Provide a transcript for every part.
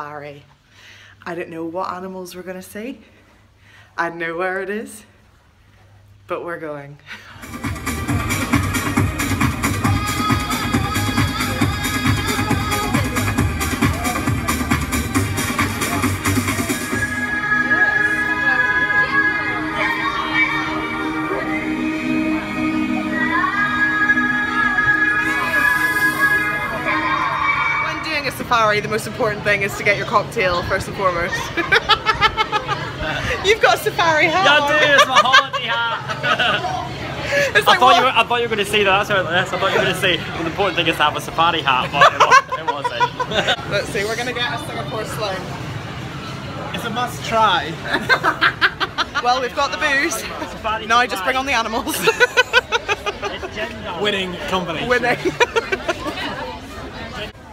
safari. I didn't know what animals we're gonna see. I know where it is, but we're going. safari, the most important thing is to get your cocktail first and foremost. You've got a safari hat Yeah. I do. It's my holiday hat. It's I like thought you were. I thought you were going to say that. That's what this. I thought you were going to say well, the important thing is to have a safari hat, but it wasn't. It wasn't. Let's see, we're gonna get a Singapore sling. It's a must try. Well, we've got the booze. Safari Now I just bring on the animals. It's gender. Winning combination. Winning.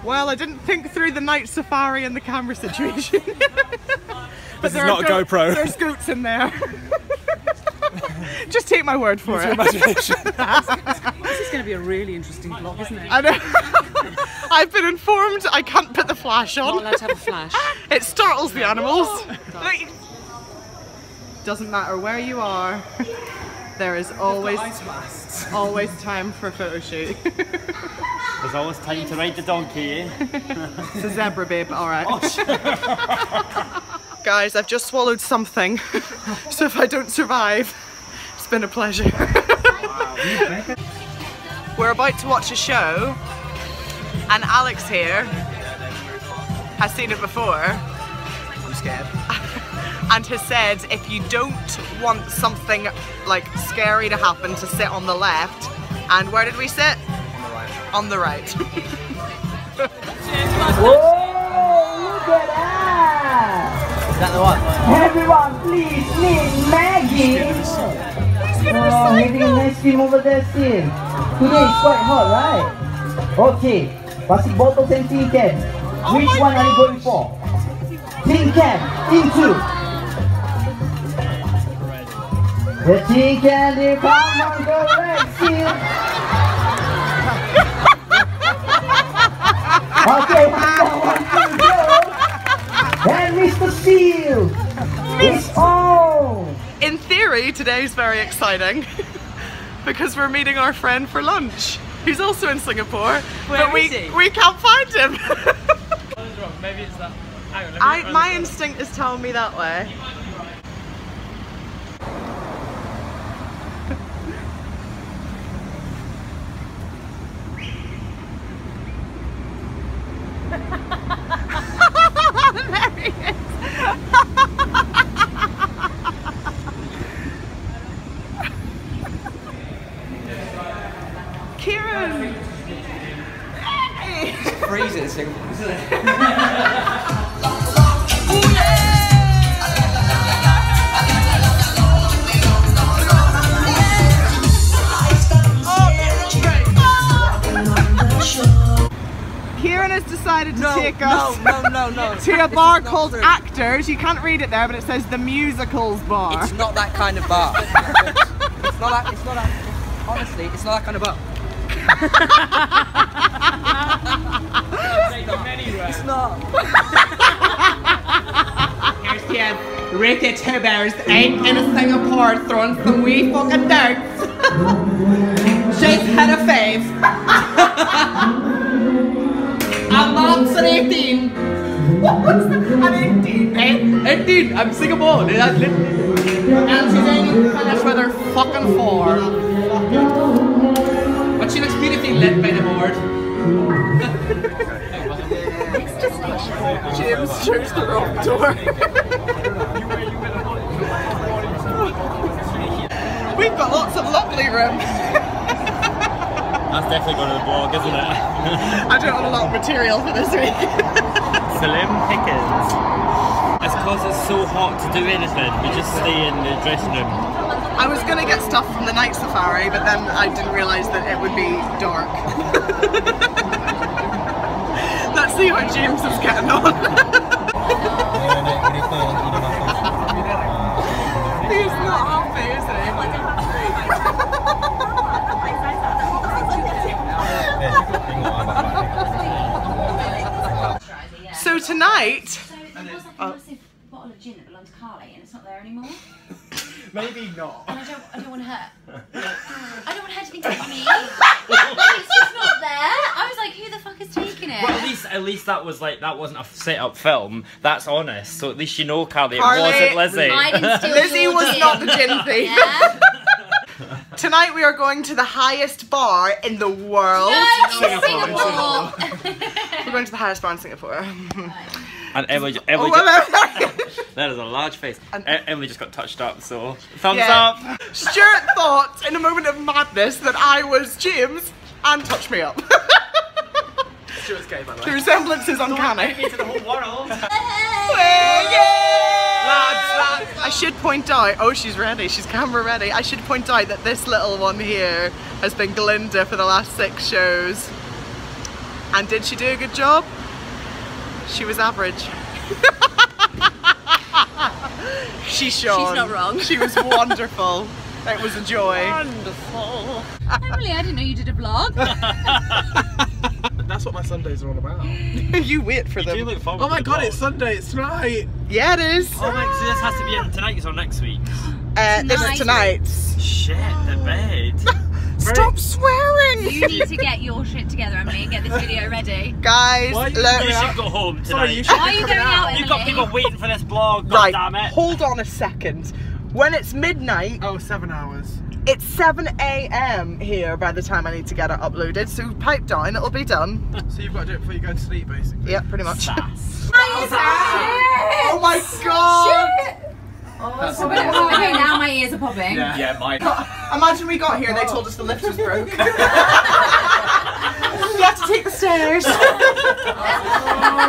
Well, I didn't think through the night safari and the camera situation. but is not are a GoPro. There's goats in there. just take my word for Your it. imagination. This is going to be a really interesting vlog, isn't it? I know. I've been informed I can't put the flash on. Not on. allowed to have a flash. It startles the animals. Oh, like, Doesn't matter where you are. There is always always time for a photo shoot. There's always time to ride the donkey. Eh? It's a zebra, babe. All right. Guys, I've just swallowed something, so if I don't survive, it's been a pleasure. We're about to watch a show, and Alex here has seen it before I'm scared. and has said if you don't want something like scary to happen, to sit on the left. And where did we sit? On the right. Is that the one? Everyone, please meet Maggie. Oh, having a nice team over there still. Today is quite hot, right? Okay, plastic bottles and tin cans. Oh Which one are you going for? Tin can, into. The tin can, they come on the red seal. Okay, one, one, two, go. And Mr. Seal is on. In theory, today's very exciting because we're meeting our friend for lunch, He's also in Singapore, but we he? we can't find him. Maybe it's that. Hang on, let me I, my instinct is telling me that way. there he is. Kieran! Freezing in Singapore, isn't it? Kieran has decided to No, take no, us no, no, no. to a bar called Actors. You can't read it there, but it says the Musicals Bar. It's not that kind of bar. it's not that. It's not that. Honestly, it's not that kind of bar. It's not. Kids. Ricky Tibbers ain't in Singapore throwing some wee fucking darts. She's had a fave. I'm not 18. What's the an 18? Eh? 18. I'm Singapore. And she's ain't even finished with her fucking four. But she looks beautifully lit by the board. James chose the wrong door. We've got lots of lovely rooms. That's definitely going to the blog, isn't it? I don't have a lot of material for this week. Slim Pickens. It's because it's so hot to do anything. We just stay in the dressing room. I was gonna get stuff from the night safari, but then I didn't realise that it would be dark. Let's see what James is getting on. He's not happy, is he? So tonight, So there was like a Oh. massive bottle of gin that belonged to Carly, and it's not there anymore. Maybe not. And I don't, I don't want her. I don't want her to think it's me. it's just not there. I was like, who the fuck is taking it? Well, at least, at least that was like that wasn't a set-up film. That's honest. So at least you know, Carly, it Carly, wasn't Lizzie. I didn't steal Lizzie your was gin. not the gin thief. Yeah? Tonight we are going to the highest bar in the world. No, Singapore, Singapore. We're going to the highest bar in Singapore. and Emily, ju- Emily, Oh, ju- well, that is a large face. And- E- Emily just got touched up, so thumbs Yeah. up. Stuart thought in a moment of madness that I was James and touched me up. Stuart's gay, by the the way. resemblance is uncanny. to the whole world. I should point out, oh she's ready, she's camera ready. I should point out that this little one here has been Glinda for the last six shows. And did she do a good job? She was average. she shone. not wrong. She was wonderful. It was a joy. Wonderful. Emily, I didn't know you did a vlog. That's what my Sundays are all about. you wait for You do them. look forward Oh my to the god, vlog. it's Sunday, it's tonight! Yeah, it is. Oh my, so this has to be in tonight's or next week. Uh, this is Tonight. tonight's. Shit, the bed. Stop swearing! You need to get your shit together, Emily, and get this video ready. Guys, Why are you look. You should go home tonight. Sorry, you should Why are you be coming going out, out. You've got people waiting for this blog. Right, God damn it. hold on a second. When it's midnight, Oh, seven hours. it's 7 a.m. here by the time I need to get it uploaded, so pipe down, it'll be done. So you've got to do it before you go to sleep, basically. Yeah, pretty much. Sass. oh my god! Oh, okay, now my ears are popping. Yeah, mine. Imagine we got here and they told us the lift was broke. you have to take the stairs.